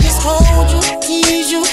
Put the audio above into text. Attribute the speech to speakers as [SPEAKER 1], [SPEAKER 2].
[SPEAKER 1] just hold you, tease you,